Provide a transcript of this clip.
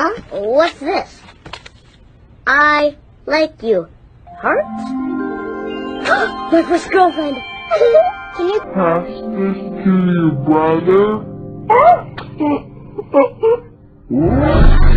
Huh? What's this? I like you. Heart? My first girlfriend. Can you Pass this to your brother?